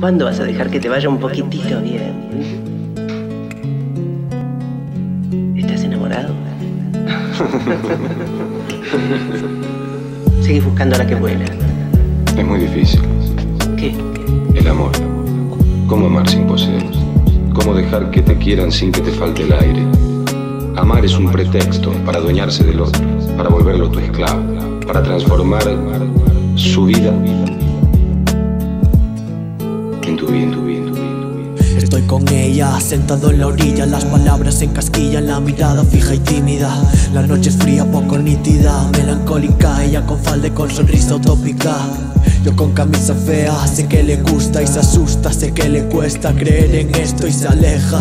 ¿Cuándo vas a dejar que te vaya un poquitito bien? ¿Estás enamorado? Seguís buscando a la que vuela. Es muy difícil. ¿Qué? El amor. ¿Cómo amar sin poseer? ¿Cómo dejar que te quieran sin que te falte el aire? Amar es un pretexto para adueñarse del otro, para volverlo tu esclavo, para transformar su vida Estoy con ella, sentado en la orilla, las palabras en casquilla, la mirada fija y tímida. La noche es fría, poco nítida, melancólica, ella con falda con sonrisa utópica. Yo con camisa fea, sé que le gusta y se asusta, sé que le cuesta creer en esto y se aleja.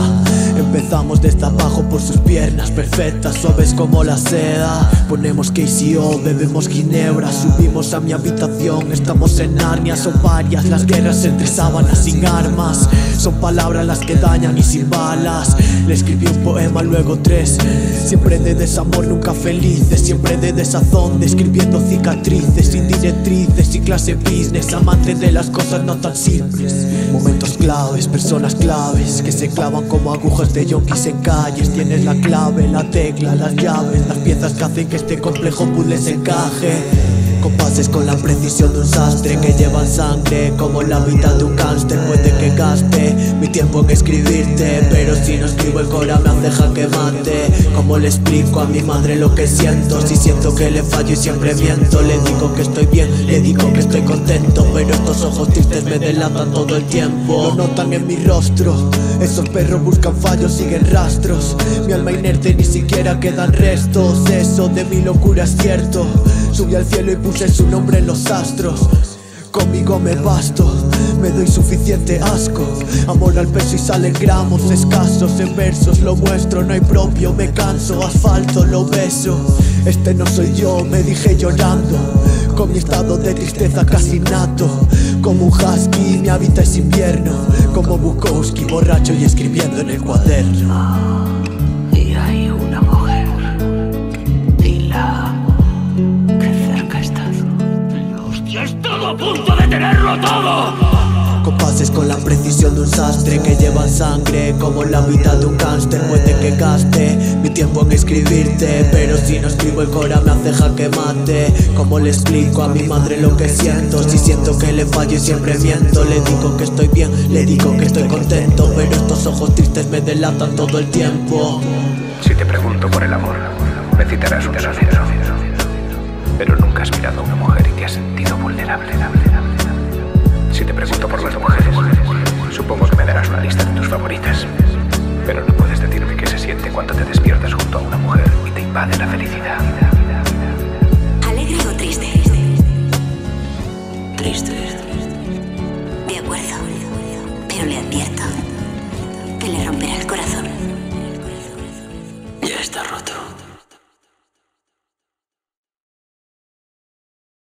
Empezamos desde abajo por sus piernas perfectas, suaves como la seda. Ponemos KCO, bebemos ginebra, subimos a mi habitación, estamos en Narnia, son varias las guerras entre sábanas sin armas. Son palabras las que dañan y sin balas. Le escribí un poema, luego tres. Siempre de desamor, nunca felices. Siempre de desazón, describiendo cicatrices, sin directrices y clase business. Amante de las cosas no tan simples. Momentos claves, personas claves que se clavan como agujas de yonkis en calles. Tienes la clave, la tecla, las llaves, las piezas que hacen que este complejo puzzle se encaje. Compases con la precisión de un sastre que llevan sangre Como la vida de un cáncer puede que gaste Mi tiempo en escribirte Pero si no escribo el cora me hace jaque mate. Como le explico a mi madre lo que siento Si siento que le fallo y siempre miento Le digo que estoy bien, le digo que estoy contento Pero estos ojos tristes me delatan todo el tiempo. Lo notan en mi rostro. Esos perros buscan fallos, siguen rastros. Mi alma inerte ni siquiera quedan restos. Eso de mi locura es cierto. Subí al cielo y puse su nombre en los astros. Conmigo me basto, me doy suficiente asco. Amor al peso y salen gramos escasos. En versos lo muestro, no hay propio, me canso. Asfalto lo beso. Este no soy yo, me dije llorando. Con mi estado de tristeza casi nato. Como un husky, mi hábitat es invierno. Como Bukowski, borracho y escribiendo en el cuaderno. Tenerlo todo! Compases con la precisión de un sastre que llevan sangre Como la vida de un cáncer puede que gaste Mi tiempo en escribirte Pero si no escribo el cora me hace jaque mate Como le explico a mi madre lo que siento Si siento que le fallo y siempre miento Le digo que estoy bien, le digo que estoy contento Pero estos ojos tristes me delatan todo el tiempo Si te pregunto por el amor, me citarás un. Pero nunca has mirado a una mujer y te has sentido vulnerable. Si te pregunto por las mujeres, supongo que me darás una lista de tus favoritas. Pero no puedes decirme qué se siente cuando te despiertas junto a una mujer y te invade la felicidad. ¿Alegre o triste? Triste. De acuerdo. Pero le advierto que le romperá el corazón. Ya está roto.